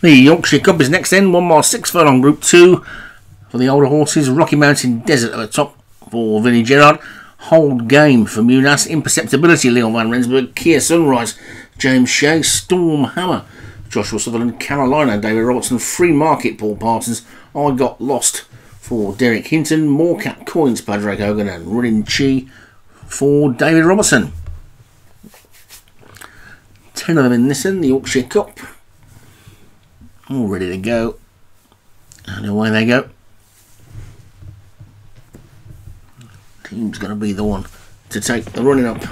The Yorkshire Cup is next then, one mile six furlong Group 2 for the older horses. Rocky Mountain Desert at the top for Vinnie Gerard. Hold Game for Munas. Imperceptibility, Leon Van Rensburg. Kia Sunrise, James Shea. Storm Hammer, Joshua Sutherland. Carolina, David Robertson. Free Market, Paul Parsons. I Got Lost for Derek Hinton. Morecat Coins, Padraig Hogan. And Running Chi for David Robertson. Ten of them in this in the Yorkshire Cup all ready to go. And away they go. Team's going to be the one to take the running up.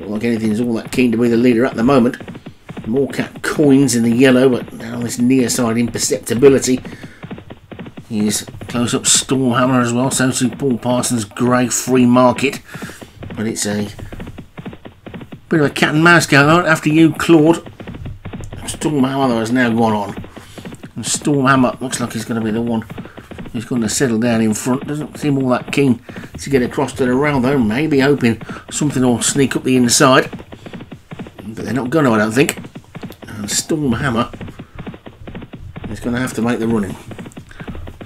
like anything's all that keen to be the leader at the moment. More cat coins in the yellow, but now this near side imperceptibility. He's close up Stormhammer as well, so to Paul Parsons grey free market. But it's a bit of a cat and mouse going on after you, Claude. Stormhammer has now gone on. And Stormhammer looks like he's going to be the one who's going to settle down in front. Doesn't seem all that keen to get across to the rail though. Maybe hoping something will sneak up the inside. But they're not going to, I don't think. And Stormhammer is going to have to make the running.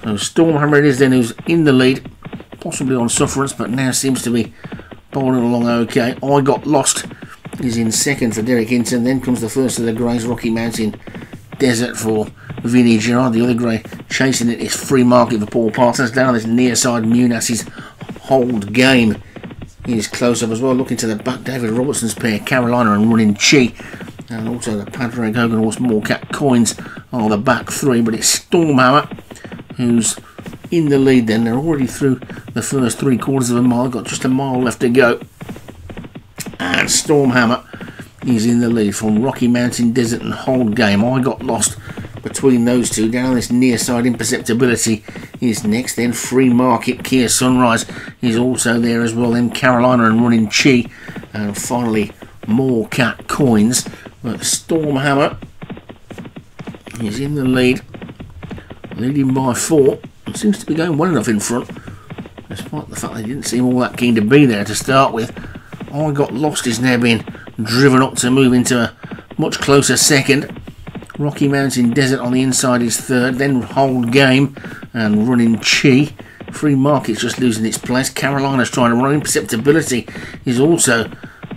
So Stormhammer it is then who's in the lead, possibly on sufferance, but now seems to be bowling along okay. I got lost is in second for Derek Hinton. Then comes the first of the Greys Rocky Mountain Desert for Vinnie Gerard. The other grey chasing it. it is Free Market for Paul Parsons. Down this near side, Munas's hold game is close up as well. Looking to the back, David Robertson's pair, Carolina and Running Chi. And also the Padraig Hogan horse Morecat Coins are the back three, but it's Stormhammer who's in the lead then. They're already through the first three quarters of a mile, got just a mile left to go. And Stormhammer is in the lead from Rocky Mountain Desert and Hold Game. I got lost between those two. Down this near side imperceptibility is next. Then Free Market Kia Sunrise is also there as well. Then Carolina and Running Chi. And finally more cat Coins. But Stormhammer is in the lead. Leading by four. Seems to be going well enough in front. Despite the fact they didn't seem all that keen to be there to start with. I got lost is now being driven up to move into a much closer second. Rocky Mountain Desert on the inside is third, then Hold Game and Running Chi. Free Market's just losing its place. Carolina's trying to run. Imperceptibility is also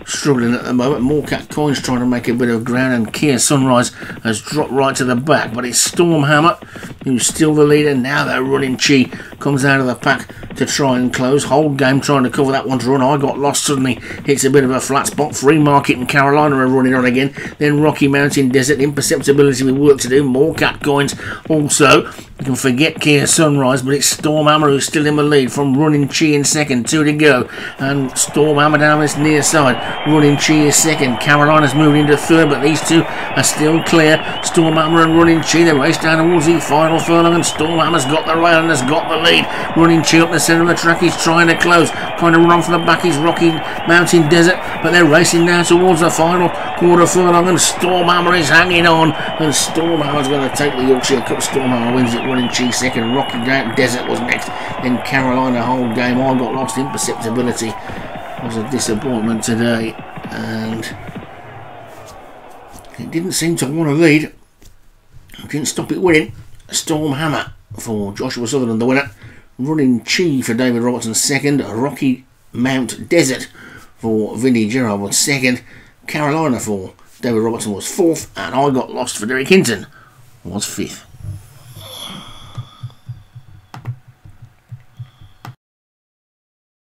struggling at the moment. Morecat Coins trying to make a bit of ground, and Kia Sunrise has dropped right to the back. But it's Stormhammer who's still the leader. Now they're running. Chi comes out of the pack to try and close. Hold game trying to cover that one to run. I got lost suddenly. Hits a bit of a flat spot. Free Market and Carolina are running on again. Then Rocky Mountain Desert. Imperceptibility with work to do. Morecat Coins also. You can forget Kia Sunrise, but it's Stormhammer who's still in the lead from Running Chi in second. Two to go. And Stormhammer down this near side. Running Chi is second. Carolina's moving into third, but these two are still clear. Stormhammer and Running Chi. They race down towards the final furlong, and Stormhammer's got the rail and has got the lead. Running Chi up the centre of the track. He's trying to close. Trying to run from the back. He's Rocky Mountain Desert, but they're racing now towards the final quarter furlong, and Stormhammer is hanging on. And Stormhammer's going to take the Yorkshire Cup. Stormhammer wins it. Running Chi second. Rocky Desert was next. Then Carolina Hold Game. I got lost. in Imperceptibility was a disappointment today, and it didn't seem to want to lead. I Didn't stop it winning. Stormhammer for Joshua Sutherland, the winner. Running Chi for David Robertson, second. Rocky Mount Desert for Vinnie Gerard was second. Carolina for David Robertson was fourth. And I got lost for Derek Hinton was fifth.